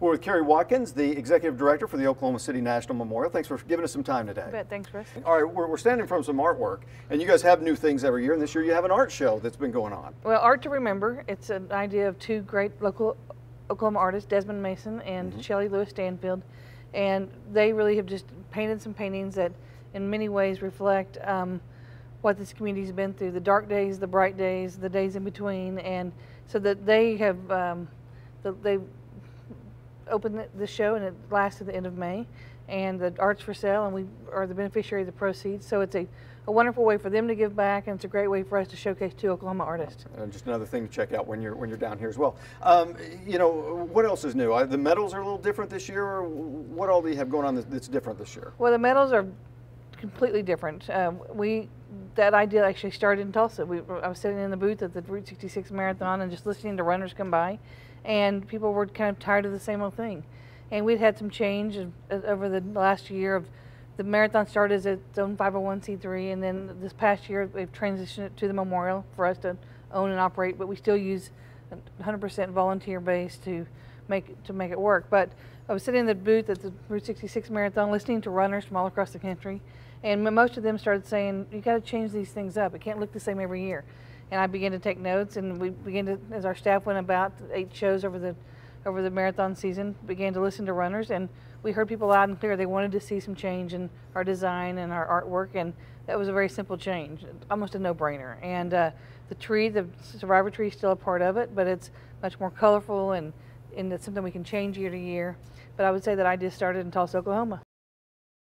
We're with Kari Watkins, the Executive Director for the Oklahoma City National Memorial. Thanks for giving us some time today. Bet. Thanks, Chris. All right, we're, we're standing from some artwork, and you guys have new things every year, and this year you have an art show that's been going on. Well, Art to Remember, it's an idea of two great local Oklahoma artists, Desmond Mason and Shelley Lewis Stanfield. And they really have just painted some paintings that, in many ways, reflect um, what this community's been through the dark days, the bright days, the days in between. And so that they have, um, the, they opened the, the show and it lasts to the end of May. And the art's for sale, and we are the beneficiary of the proceeds. So it's a, a wonderful way for them to give back, and it's a great way for us to showcase two Oklahoma artists. Uh, just another thing to check out when you're when you're down here as well. Um, you know, what else is new? Uh, the medals are a little different this year, or what all do you have going on that's, that's different this year? Well, the medals are completely different. Um, we that idea actually started in Tulsa. We, I was sitting in the booth at the Route 66 marathon and just listening to runners come by, and people were kind of tired of the same old thing. And we'd had some change over the last year of the marathon started as its own 501c3, and then this past year they've transitioned it to the memorial for us to own and operate. But we still use 100% volunteer base to make to make it work. But I was sitting in the booth at the Route 66 marathon, listening to runners from all across the country, and most of them started saying, "You got to change these things up. It can't look the same every year." And I began to take notes, and we began to, as our staff went about eight shows over the over the marathon season, began to listen to runners, and we heard people loud and clear. They wanted to see some change in our design and our artwork, and that was a very simple change, almost a no-brainer. And uh, the tree, the survivor tree, is still a part of it, but it's much more colorful and and it's something we can change year to year. But I would say that I just started in Tulsa, Oklahoma.